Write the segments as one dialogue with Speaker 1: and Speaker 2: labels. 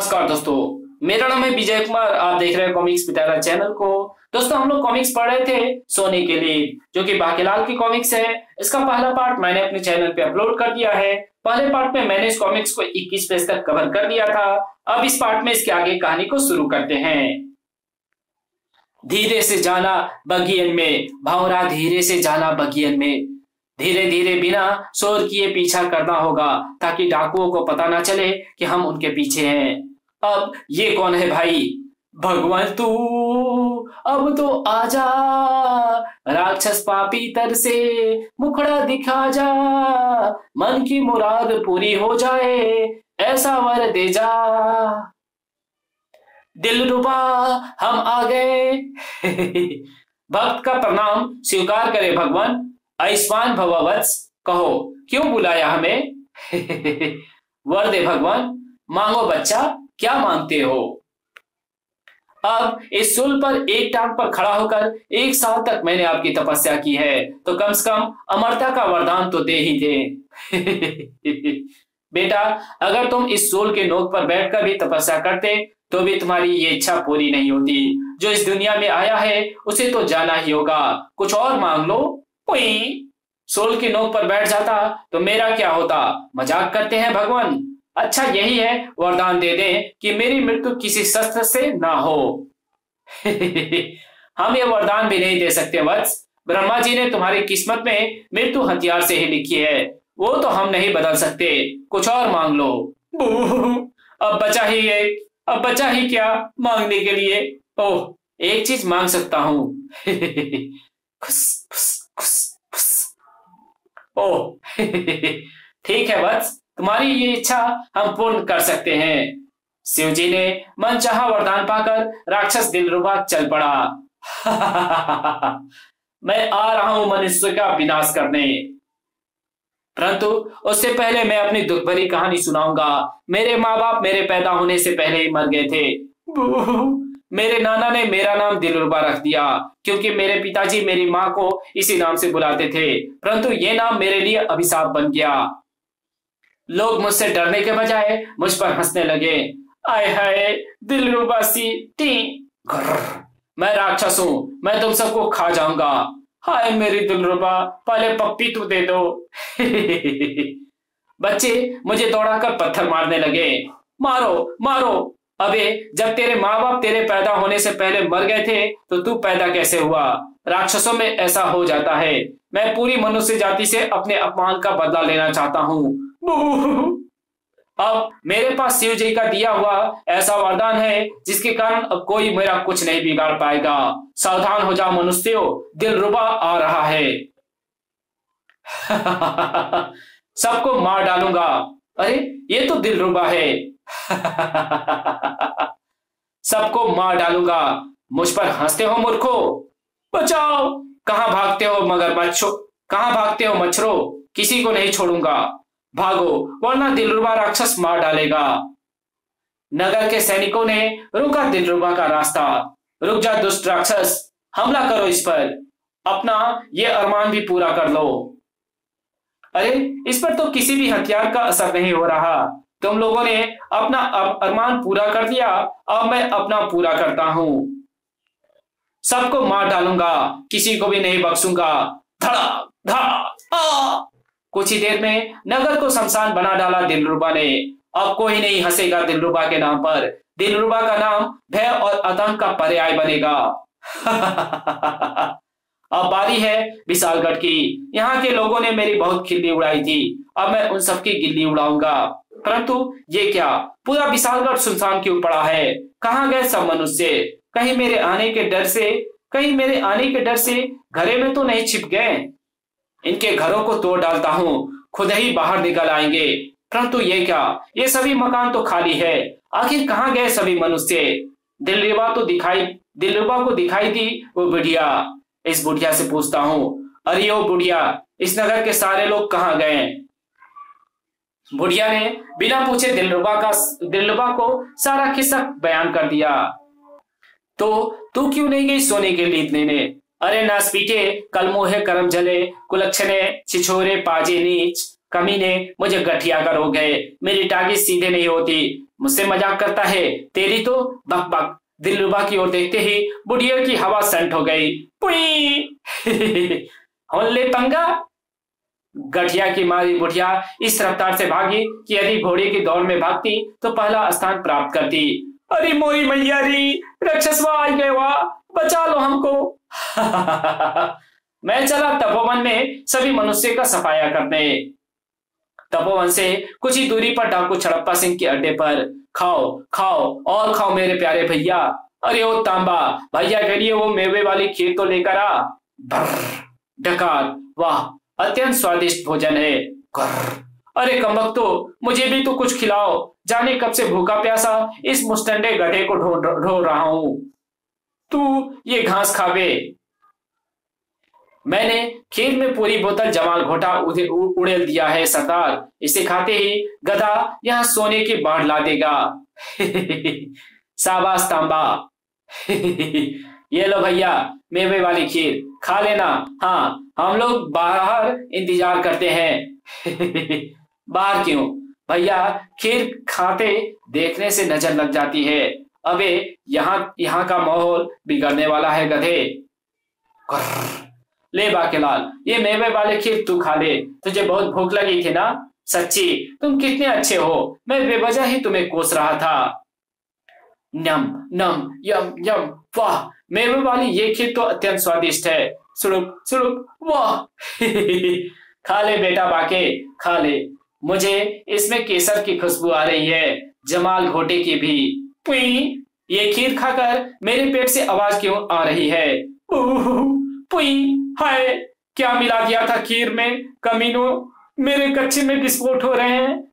Speaker 1: नमस्कार दोस्तों। मेरा नाम है विजय कुमार, आप देख रहे हैं कॉमिक्स पिटारा चैनल को। दोस्तों, हम लोग कॉमिक्स पढ़ रहे थे सोने के लिए, जो कि बाकीलाल की कॉमिक्स है। इसका पहला पार्ट मैंने अपने चैनल पे अपलोड कर दिया है। पहले पार्ट में मैंने इस कॉमिक्स को 21 पेज तक कवर कर दिया था। अब इस पार्ट में इसके आगे कहानी को शुरू करते हैं। धीरे से जाना बगियन में भावरा धीरे से जाना बगियन में। धीरे धीरे बिना शोर किए पीछा करना होगा, ताकि डाकुओं को पता ना चले कि हम उनके पीछे हैं। अब ये कौन है भाई? भगवान तू, अब तो आजा। राक्षस पापी तर से मुखड़ा दिखा जा। मन की मुराद पूरी हो जाए, ऐसा वर दे जा। दिल रुबा हम आ गए। भक्त का प्रणाम स्वीकार करे भगवान। आयुष्मान भववत्स, कहो, क्यों बुलाया हमें? वर दे भगवान, मांगो बच्चा। क्या मांगते हो? अब इस सुल पर एक टांग पर खड़ा होकर एक साल तक मैंने आपकी तपस्या की है तो कम से कम अमरता का वरदान तो दे ही दे। बेटा, अगर तुम इस सोल के नोक पर बैठकर भी तपस्या करते तो भी तुम्हारी ये इच्छा पूरी नहीं होती। जो इस दुनिया में आया है, उसे तो जाना ही होगा। कुछ और मांग लो। कोई सोल के नोक पर बैठ जाता तो मेरा क्या होता? मज़ाक करते हैं भगवान। अच्छा यही है, वरदान दे दें कि मेरी मृत्यु किसी शस्त्र से ना हो। हम ये वरदान भी नहीं दे सकते, वत्स। ब्रह्मा जी ने तुम्हारी किस्मत में मृत्यु हथियार से ही लिखी है। वो तो हम नहीं बदल सकते। कुछ और मांग लो। अब बचा ही एक अब बचा ही क्या मांगने के लिए? ओह, एक चीज़ मांग सकता हूँ। ओह, ठीक है, वत्स। तुम्हारी ये इच्छा हम पूर्ण कर सकते हैं। शिव जी ने मन चाह वरदान पाकर राक्षस दिलरुबा चल पड़ा। मैं आ रहा हूँ मनुष्य का विनाश करने। परंतु उससे पहले मैं अपनी दुख भरी कहानी सुनाऊँगा। मेरे माँ बाप मेरे पैदा होने से पहले ही मर गए थे। मेरे नाना ने मेरा नाम दिलरुबा रख दिया, क्योंकि मेरे पिताजी मेरी माँ को इसी नाम से बुलाते थे। परंतु ये नाम मेरे लिए अभिशाप बन गया। लोग मुझसे डरने के बजाय मुझ पर हंसने लगे। आय हाय, दिल टी। मैं राक्षस हूँ, मैं तुम सबको खा जाऊँगा। हाय मेरी दिलरुबा पहले पप्पी तू दे दो। बच्चे, मुझे दौड़ाकर पत्थर मारने लगे। मारो मारो अबे, जब तेरे माँ बाप तेरे पैदा होने से पहले मर गए थे तो तू पैदा कैसे हुआ? राक्षसों में ऐसा हो जाता है। मैं पूरी मनुष्य जाति से अपने अपमान का बदला लेना चाहता हूँ। अब मेरे पास शिव जी का दिया हुआ ऐसा वरदान है, जिसके कारण अब कोई मेरा कुछ नहीं बिगाड़ पाएगा। सावधान हो जाओ मनुष्यों, दिल रुबा आ रहा है। सबको मार डालूँगा। अरे, ये तो दिल रुबा है। सबको मार डालूँगा। मुझ पर हँसते हो मूर्खो। बचाओ। कहाँ भागते हो मगर मच्छो? कहा भागते हो मच्छरों? किसी को नहीं छोड़ूँगा। भागो, वरना दिलरुबा राक्षस मार डालेगा। नगर के सैनिकों ने रुका दिलरुबा का रास्ता। रुक जा, दुष्ट राक्षस। हमला करो इस पर। अपना ये अरमान भी पूरा कर लो। अरे, इस पर तो किसी भी हथियार का असर नहीं हो रहा। तुम लोगों ने अपना अरमान पूरा कर दिया, अब मैं अपना पूरा करता हूँ। सबको मार डालूँगा, किसी को भी नहीं बख्शूँगा। धड़ा धड़ा कुछ ही देर में नगर को शमशान बना डाला दिलरुबा ने। अब कोई नहीं हंसेगा दिलरुबा के नाम पर। दिलरुबा का नाम भय और आतंक का पर्याय बनेगा। अब बारी है विशालगढ़ की। यहाँ के लोगों ने मेरी बहुत खिल्ली उड़ाई थी। अब मैं उन सबकी गिल्ली उड़ाऊँगा। परंतु ये क्या? पूरा विशालगढ़ सुनसान क्यों पड़ा है? कहाँ गए सब मनुष्य? कहीं मेरे आने के डर से, कहीं मेरे आने के डर से घरे में तो नहीं छिप गए? इनके घरों को तोड़ डालता हूँ, खुद ही बाहर निकल आएँगे। परंतु ये क्या? ये सभी मकान तो खाली है। आखिर कहाँ गए सभी मनुष्य? दिलरुबा तो दिखाई, दिलरुबा को दिखाई दी वो बुढ़िया। इस बुढ़िया से पूछता हूँ, अरे ओ बुढ़िया, इस नगर के सारे लोग कहाँ गए? बुढ़िया ने बिना पूछे दिलरुबा का दिलरुबा को सारा किस्सा बयान कर दिया। तो तू क्यों नहीं गई सोने के लीद लेने अरे नास पीटे, कल मोहे करम जले कुलक्षणे, छिछोरे, पाजे नीच कमी ने मुझे गठिया कर हो गए। मेरी टागी सीधे नहीं होती। मुझसे मज़ाक करता है, तेरी तो बक बक। दिलरुबा की ओर देखते ही बुढ़िया की हवा संट हो गई। पुई! होले पंगा गठिया की मारी बुढ़िया इस रफ्तार से भागी कि यदि घोड़े की दौड़ में भागती तो पहला स्थान प्राप्त करती। अरे मोरी मैया री, रक्षसवा आ गए वाह बचा लो हमको। मैं चला तपोवन में सभी मनुष्य का सफाया करने। तपोवन से कुछ ही दूरी पर डाकू छड़प्पा सिंह के अड्डे पर, खाओ खाओ, और खाओ मेरे प्यारे भैया। अरे ओ तांबा, भैया के लिए वो मेवे वाली खीर तो लेकर आ। डकार, वाह अत्यंत स्वादिष्ट भोजन है। अरे कमक तो मुझे भी तो कुछ खिलाओ। जाने कब से भूखा प्यासा इस मुस्टंडे गधे को ढो रहा हूँ। तू ये घास खावे मैंने खीर में पूरी बोतल जमाल घोटा उड़ेल दिया है, सरदार। इसे खाते ही गधा यहाँ सोने की बाढ़ ला देगा। साबास तांबा। ये लो भैया, मेवे वाली खीर। खा लेना। हाँ हम लोग बाहर इंतज़ार करते हैं। बाहर क्यों? भैया, खीर खाते देखने से नज़र लग जाती है। अबे, यहाँ यहाँ का माहौल बिगड़ने वाला है गधे। ले बाकेलाल, ये मेवे वाले खीर तू खा ले। तुझे बहुत भूख लगी थी ना? सच्ची, तुम कितने अच्छे हो। मैं बेवजह ही तुम्हें कोस रहा था। नम नम, यम यम, वाह, मेवे वाली ये खीर तो अत्यंत स्वादिष्ट है। सुरुप सुरुप वाह। खा ले बेटा बाके, खा ले। मुझे इसमें केसर की खुशबू आ रही है, जमाल घोटे की भी। पुई। ये खीर खाकर मेरे पेट से आवाज़ क्यों आ रही है? पुई। हाय, क्या मिला दिया था खीर में? कमीनो, मेरे कच्चे में विस्फोट हो रहे हैं।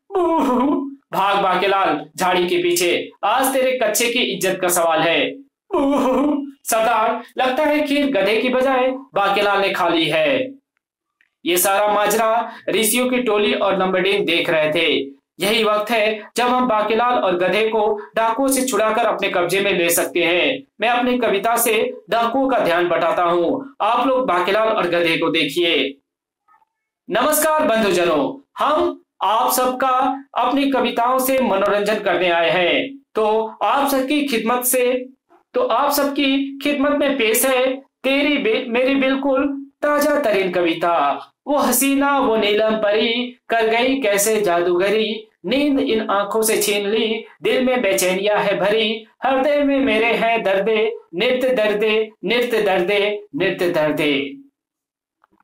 Speaker 1: भाग बाकेलाल, झाड़ी के पीछे। आज तेरे कच्चे की इज़्ज़त का सवाल है। सरदार, लगता है खीर गधे की बजाय बाकेलाल ने खा ली है। ये सारा माजरा ऋषियों की टोली और नंबरडीन देख रहे थे। यही वक्त है जब हम बाकीलाल और गधे को डाकुओं से छुड़ाकर अपने कब्जे में ले सकते हैं। मैं अपनी कविता से डाकुओं का ध्यान बटाता हूँ। आप लोग बाकेलाल और गधे को देखिए। नमस्कार बंधुजनों, हम आप सबका अपनी कविताओं से मनोरंजन करने आए हैं। तो आप सबकी खिदमत से तो आप सबकी खिदमत में पेश है। तेरी मेरी बिल्कुल ताज़ा तरीन कविता। वो हसीना, वो नीलम परी, कर गई कैसे जादूगरी? नींद इन आँखों से छीन ली, दिल में बेचैनिया है भरी। हृदय में मेरे हैं दर्दे, नृत्य दर्दे नृत्य दर्दे नृत्य दर्दे।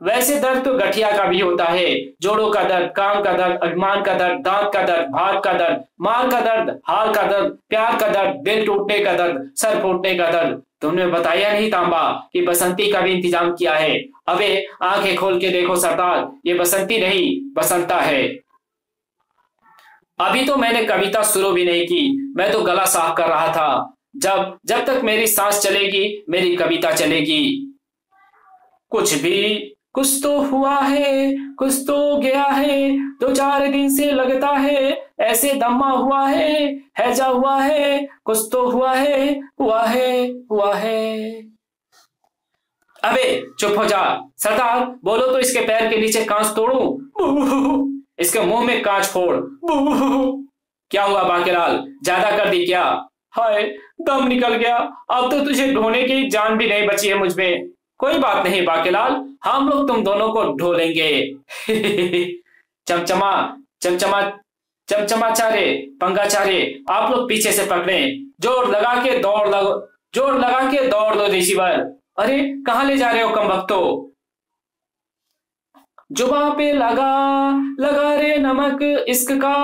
Speaker 1: वैसे दर्द तो गठिया का भी होता है। जोड़ों का दर्द, काम का दर्द, अभिमान का दर्द, दांत का दर्द, भाग का दर्द, मार का दर्द, हाल का दर्द, प्यार का दर्द, दिल टूटने का दर्द, सर फूटने का दर्द। तुमने बताया नहीं तांबा कि बसंती का भी इंतज़ाम किया है। अबे, आँखें खोल के देखो सरदार, ये बसंती नहीं, बसंता है। अभी तो मैंने कविता शुरू भी नहीं की, मैं तो गला साफ़ कर रहा था। जब जब तक मेरी सांस चलेगी, मेरी कविता चलेगी। कुछ भी कुछ तो हुआ है, कुछ तो गया है, दो चार दिन से लगता है, ऐसे दमा हुआ है, हैजा हुआ है, कुछ तो हुआ है हुआ है हुआ है। अबे, चुप हो जा। सरदार, बोलो तो इसके पैर के नीचे कांच तोड़ू। इसके मुँह में कांच फोड़। क्या हुआ बाकीलाल? ज़्यादा कर दी क्या? हाय, दम निकल गया। अब तो तुझे ढोने की जान भी नहीं बची है मुझमें कोई बात नहीं, बाकीलाल। हम लोग तुम दोनों को ढो लेंगे चमचमा चमचमा चमचमाचारे पंगाचारे आप लोग पीछे से पकड़े। ज़ोर लगा के दौड़ लगो, ज़ोर लगा के दौड़ दो रिसीवर अरे, कहा ले जा रहे हो कम भक्तो? जुबा पे लगा लगा रे नमक इश्क का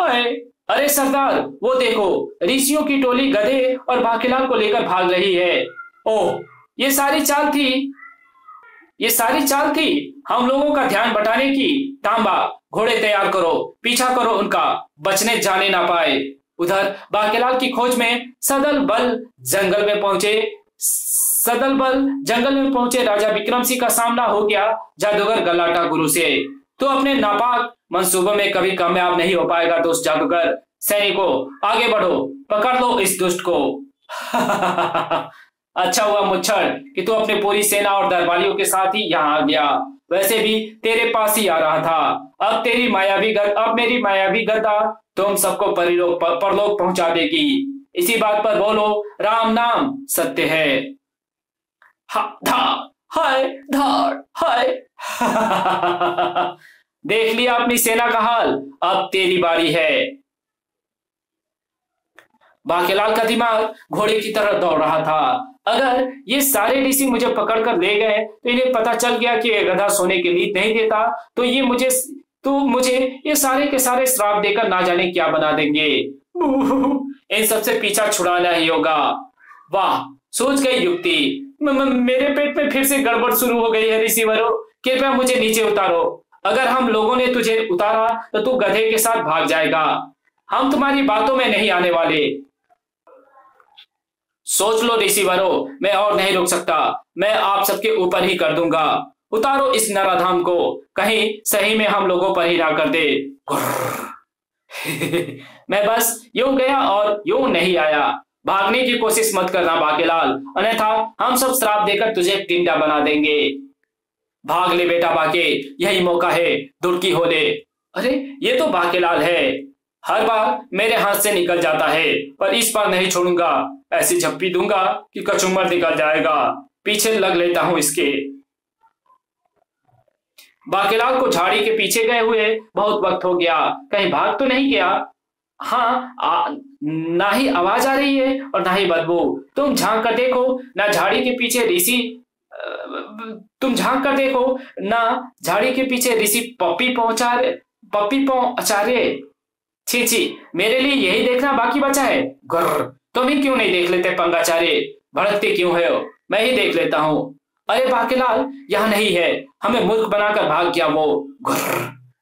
Speaker 1: है अरे, सरदार, वो देखो, ऋषियों की टोली गधे और बाकीलाल को लेकर भाग रही है। ओह ये सारी चाल थी ये सारी चाल थी हम लोगों का ध्यान बटाने की तांबा घोड़े तैयार करो, पीछा करो उनका, बचने जाने ना पाए। उधर बाकीलाल की खोज में सदल बल जंगल में पहुँचे। सदल बल जंगल में पहुँचे राजा विक्रम सिंह का सामना हो गया, जादूगर गलाटा गुरु से। तो अपने नापाक मंसूबों में कभी कामयाब नहीं हो पाएगा दोस्त जादूगर। सैनिकों, आगे बढ़ो, पकड़ लो इस दुष्ट को। अच्छा हुआ मुच्छर कि तू अपनी पूरी सेना और दरबारियों के साथ ही यहाँ आ गया। वैसे भी तेरे पास ही आ रहा था। अब तेरी मायावी गद अब मेरी मायावी गदा तुम सबको परिलोक परलोक पहुँचा देगी। इसी बात पर बोलो, राम नाम सत्य है। हा हाय, धार हाय। देख लिया अपनी सेना का हाल, अब तेरी बारी है। बाकेलाल का दिमाग घोड़े की तरह दौड़ रहा था। अगर ये सारे ऋषि मुझे पकड़कर ले गए तो इन्हें पता चल गया कि ये गधा सोने के लिए नहीं देता तो ये मुझे तो मुझे ये सारे के सारे श्राप देकर ना जाने क्या बना देंगे। इन सबसे पीछा छुड़ाना ही होगा वाह, सोच गई युक्ति। मेरे पेट में फिर से गड़बड़ शुरू हो गई है ऋषि रिसीवरों। कृपया मुझे नीचे उतारो। अगर हम लोगों ने तुझे उतारा तो तू गधे के साथ भाग जाएगा। हम तुम्हारी बातों में नहीं आने वाले। सोच लो रिसीवरों मैं और नहीं रुक सकता, मैं आप सबके ऊपर ही कर दूँगा। उतारो इस नराधाम को, कहीं सही में हम लोगों पर ही ना कर दे। मैं बस यूँ गया और यूँ नहीं आया। भागने की कोशिश मत करना बाकेलाल अन्यथा हम सब श्राप देकर तुझे टिंडा बना देंगे। भाग ले बेटा बाके यही मौका है, दुर्की हो ले अरे, ये तो बाकेलाल है। हर बार मेरे हाथ से निकल जाता है, पर इस बार नहीं छोड़ूँगा। ऐसी झप्पी दूँगा कि कचुमर निकल जाएगा पीछे लग लेता हूँ इसके। बाकेलाल को झाड़ी के पीछे गए हुए बहुत वक्त हो गया। कहीं भाग तो नहीं गया? हाँ आ, ना ही आवाज़ आ रही है और ना ही बदबू। तुम झाँक कर देखो ना झाड़ी के पीछे ऋषि तुम झाँक कर देखो ना झाड़ी के पीछे ऋषि पप्पी पहुँचा पप्पी पहुँचा रहे छी छी मेरे लिए यही देखना बाकी बचा है। गर्र तुम ही क्यों नहीं देख लेते पंगाचार्य भड़कते क्यों है? मैं ही देख लेता हूँ। अरे बाकीलाल, यहाँ नहीं है। हमें मूर्ख बनाकर भाग गया वो।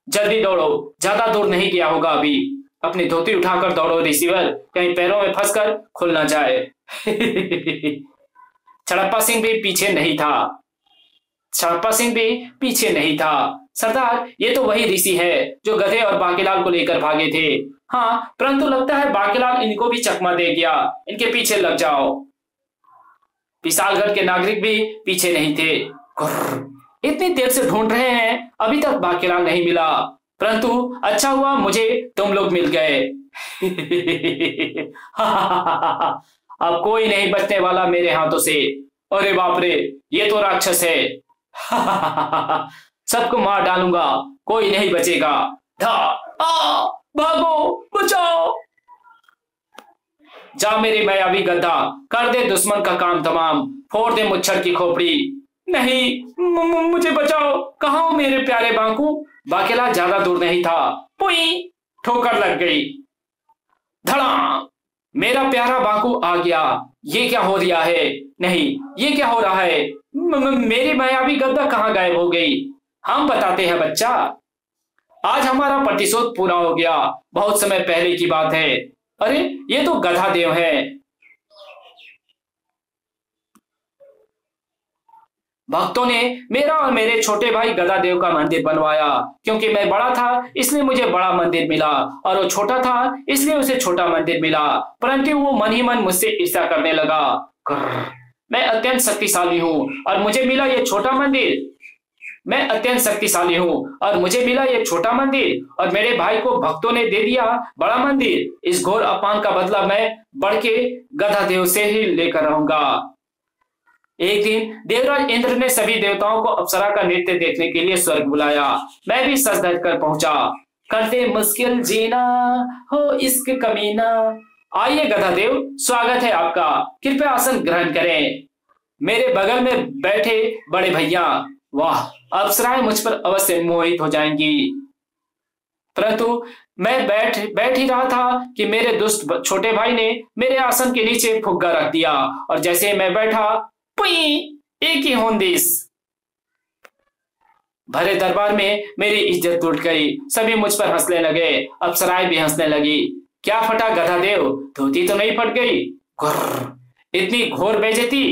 Speaker 1: जल्दी दौड़ो। ज़्यादा दूर नहीं गया होगा अभी। अपनी धोती उठाकर दौड़ो रिसीवर कहीं पैरों में फंसकर खुल ना जाए। छड़प्पा सिंह भी पीछे नहीं था। छड़प्पा सिंह भी पीछे नहीं था। सरदार, ये तो वही ऋषि है जो गधे और बाकीलाल को लेकर भागे थे। हाँ परंतु लगता है बाकीलाल इनको भी चकमा दे गया। इनके पीछे लग जाओ। विशालगढ़ के नागरिक भी पीछे नहीं थे। इतनी देर से ढूंढ रहे हैं, अभी तक बाकीलाल नहीं मिला। परंतु अच्छा हुआ मुझे तुम लोग मिल गए। अब कोई नहीं बचने वाला मेरे हाथों से। अरे बाप रे, ये तो राक्षस है। सबको मार डालूँगा, कोई नहीं बचेगा। धा, आ, भागो, बचाओ। जा मेरी मायावी गद्दा। कर दे दुश्मन का काम तमाम। फोड़ दे मुच्छर की खोपड़ी। नहीं मुझे बचाओ। कहा मेरे प्यारे बांकू? बाकेला ज़्यादा दूर नहीं था। पुई, ठोकर लग गई। धड़ा, मेरा प्यारा बांकू आ गया। ये क्या हो रहा है? नहीं, ये क्या हो रहा है? मेरी मायावी गद्दा कहाँ गायब हो गई? हम बताते हैं बच्चा, आज हमारा प्रतिशोध पूरा हो गया। बहुत समय पहले की बात है। अरे, ये तो गधा देव है। भक्तों ने मेरा और मेरे छोटे भाई गदा देव का मंदिर बनवाया, क्योंकि मैं बड़ा था, इसलिए मुझे बड़ा मंदिर मिला, और वो छोटा था, इसलिए उसे छोटा मंदिर मिला। परंतु वो मन ही मन मुझसे ईर्षा करने लगा। मैं अत्यंत शक्तिशाली हूँ, और मुझे मिला ये छोटा मंदिर। मैं अत्यंत शक्तिशाली हूँ और मुझे मिला ये छोटा मंदिर और मेरे भाई को भक्तों ने दे दिया बड़ा मंदिर। इस घोर अपमान का बदला मैं बढ़ के गधा देव से ही लेकर रहूँगा एक दिन देवराज इंद्र ने सभी देवताओं को अप्सरा का नृत्य देखने के लिए स्वर्ग बुलाया। मैं भी सच धज कर पहुँचा। करते मुश्किल जीना हो इश्क कमीना। आइए गधा देव स्वागत है आपका। कृपया आसन ग्रहण करें। मेरे बगल में बैठे बड़े भैया। वाह! अप्सराएँ मुझ पर अवश्य मोहित हो जाएँगी। परंतु मैं बैठ बैठ ही रहा था कि मेरे दुष्ट छोटे भाई ने मेरे आसन के नीचे फुग्गा रख दिया और जैसे मैं बैठा, पुई, एक ही होंदिस। भरे दरबार में मेरी इज़्ज़त टूट गई। सभी मुझ पर हंसने लगे, अप्सराएँ भी हंसने लगी। क्या फटा गधा देव? धोती तो नहीं फट गई। इतनी घोर बेजती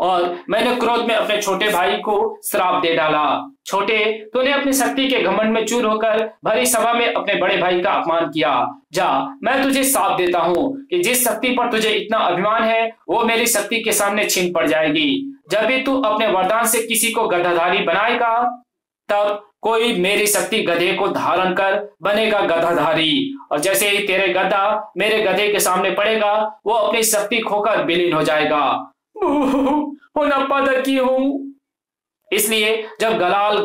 Speaker 1: और मैंने क्रोध में अपने छोटे भाई को श्राप दे डाला। छोटे, तूने अपनी शक्ति के घमंड में चूर होकर भरी सभा में अपने बड़े भाई का अपमान किया। जा, मैं तुझे साफ़ देता हूँ कि जिस शक्ति पर तुझे इतना अभिमान है, वो मेरी शक्ति के सामने छीन पड़ जाएगी। जब भी तू अपने वरदान से किसी को गधाधारी बनाएगा, तब कोई मेरी शक्ति गधे को धारण कर बनेगा गधाधारी और जैसे ही तेरे गधा मेरे गधे के सामने पड़ेगा, वो अपनी शक्ति खोकर विलीन हो जाएगा। हूँ। इसलिए जब गलाल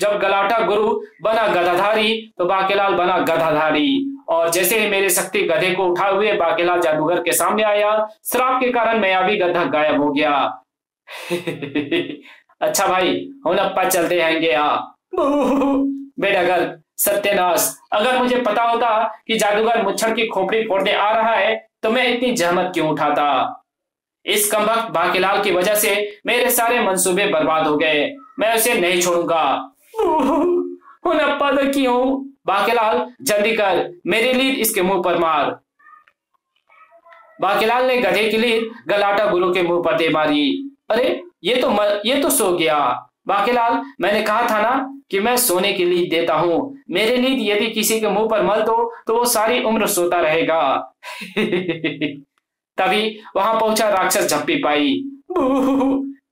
Speaker 1: जब गलाटा गुरु बना गधाधारी तो बाकेलाल बना गधाधारी और जैसे ही मेरी शक्ति गधे को उठाए हुए बाकेलाल जादूगर के सामने आया, श्राप के कारण मैं अभी गधा गायब हो गया। अच्छा भाई हुनप्पा चलते हैं गया बेटा घर सत्यनाश, अगर मुझे पता होता कि जादूगर मुच्छर की खोपड़ी फोड़ने आ रहा है तो मैं इतनी जहमत क्यों उठाता? इस कमबख्त बाकीलाल की वजह से मेरे सारे मंसूबे बर्बाद हो गए। मैं उसे नहीं छोड़ूँगा। की हूँ बाकीलाल जल्दी कर। मेरी लीड इसके मुँह पर मार। बाकीलाल ने गधे की लीड गलाटा गुरु के मुँह पर दे मारी। अरे ये तो मर, ये तो सो गया। बाकीलाल मैंने कहा था ना कि मैं सोने की लीड देता हूँ। मेरे लीड यदि किसी के मुँह पर मल दो तो वो सारी उम्र सोता रहेगा। तभी वहाँ पहुँचा राक्षस झप्पी पाई।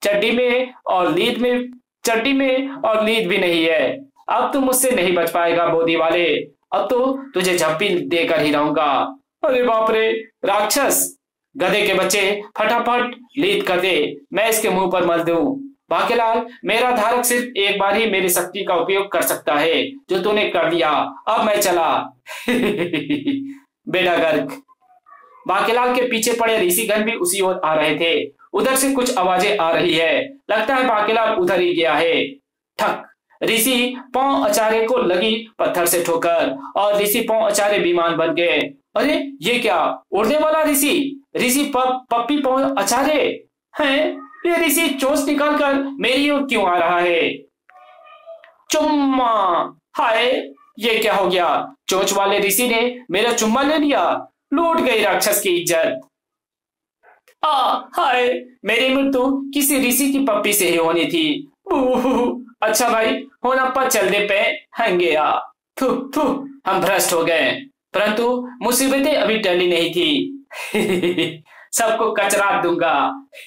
Speaker 1: चड्डी में और लीद में, चड्डी में और लीद भी नहीं है। अब तू मुझसे नहीं बच पाएगा बोधी वाले। अब तो तुझे झप्पी देकर ही रहूँगा। अरे बाप रे, राक्षस! गधे के बच्चे फटाफट लीद कर दे। मैं इसके मुँह पर मल दू। बाकीलाल मेरा धारक सिर्फ़ एक बार ही मेरी शक्ति का उपयोग कर सकता है, जो तूने कर दिया। अब मैं चला। बेटा गर्ग बाकेलाल के पीछे पड़े ऋषिगण भी उसी ओर आ रहे थे। उधर से कुछ आवाज़ें आ रही है। लगता है बाकेलाल उधर ही गया है। ठक। ऋषि पाँव अचारे को लगी पत्थर से ठोकर और ऋषि पाँव अचारे विमान बन गए। अरे ये क्या? उड़ने वाला ऋषि? ऋषि पप, पप्पी पाँव अचारे हैं? ये ऋषि चोच निकाल कर मेरी ओर क्यों आ रहा है? चुम्मा। हाय ये क्या हो गया? चोच वाले ऋषि ने मेरा चुम्मा ले लिया? लूट गई राक्षस की इज़्ज़त। आ, हाय, मेरी मृत्यु किसी ऋषि की पप्पी से ही होनी थी। अच्छा भाई होनप्पा चलने पे हंगे आ। थू थू, हम भ्रष्ट हो गए। परंतु मुसीबतें अभी टली नहीं थी। सबको कचरा दूँगा।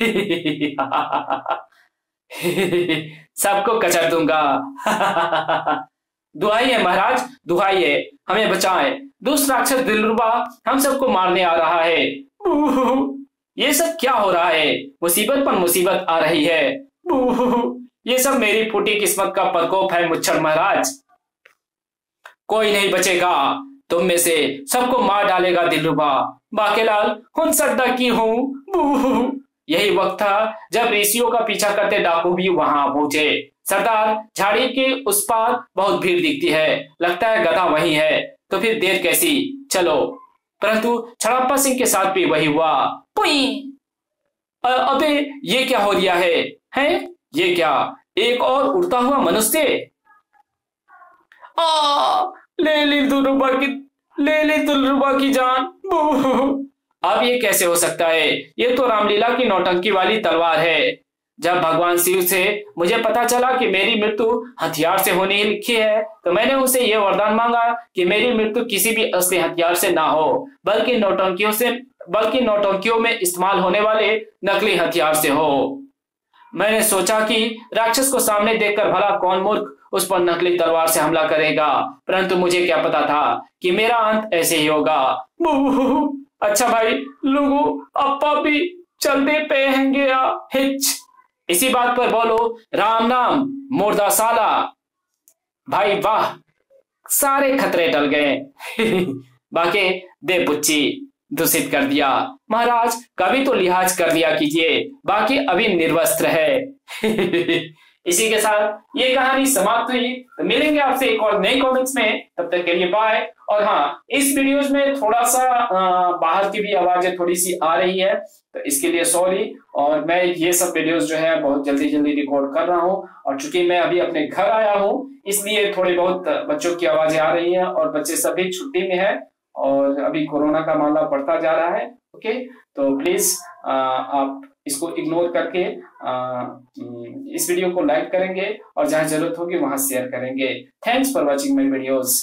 Speaker 1: सबको कचर दूँगा। दुआई है महाराज दुआई है, हमें बचाएँ। दुष्ट राक्षस दिलरुबा हम सबको मारने आ रहा है। ये सब क्या हो रहा है? मुसीबत पर मुसीबत आ रही है। ये सब मेरी फूटी किस्मत का प्रकोप है मुच्छर महाराज। कोई नहीं बचेगा। तुम में से सबको मार डालेगा दिलरुबा। बाकेलाल, हुन सकता की हूँ। यही वक्त था जब ऋषियों का पीछा करते डाकू भी वहाँ पहुँचे। सरदार, झाड़ी के उस पार बहुत भीड़ दिखती है। लगता है गधा वही है। तो फिर देर कैसी? चलो। परंतु छड़प्पा सिंह के साथ भी वही हुआ। अबे, ये क्या हो रिया है? हैं? ये क्या? एक और उड़ता हुआ मनुष्य? ले ली दुलरुबा की, ले ली दुलरुबा की जान। अब ये कैसे हो सकता है? ये तो रामलीला की नौटंकी वाली तलवार है। जब भगवान शिव से मुझे पता चला कि मेरी मृत्यु हथियार से होने ही लिखी है तो मैंने उसे यह वरदान मांगा कि मेरी मृत्यु किसी भी असली हथियार से ना हो, बल्कि नौटंकियों से, बल्कि नौटंकियों में इस्तेमाल होने वाले नकली हथियार से हो। मैंने सोचा कि राक्षस को सामने देखकर भला कौन मूर्ख उस पर नकली तलवार से हमला करेगा, परंतु मुझे क्या पता था कि मेरा अंत ऐसे ही होगा। अच्छा भाई, लोगों, अप्पा भी चलते पे हैंगे हिच? इसी बात पर बोलो, राम नाम मुर्दा साला भाई, वाह, सारे खतरे टल गए। बाकी दे पुच्ची दूषित कर दिया। महाराज, कभी तो लिहाज कर दिया कीजिए, बाकी अभी निर्वस्त्र है। इसी के साथ ये कहानी समाप्त हुई। तो मिलेंगे आपसे एक और नई कॉमिक्स में। तब तक के लिए बाय और हाँ इस वीडियोस में थोड़ा सा बाहर की भी आवाज़ें थोड़ी सी आ रही है। तो इसके लिए सॉरी और मैं ये सब वीडियोस जो है, बहुत जल्दी जल्दी रिकॉर्ड कर रहा हूँ। और चूँकि मैं अभी अपने घर आया हूँ, इसलिए थोड़ी बहुत बच्चों की आवाज़ें आ रही है और बच्चे सभी छुट्टी में है। और अभी कोरोना का मामला बढ़ता जा रहा है। ओके तो प्लीज़ आप इसको इग्नोर करके इस वीडियो को लाइक करेंगे और जहाँ ज़रूरत होगी वहाँ शेयर करेंगे। Thanks for watching my videos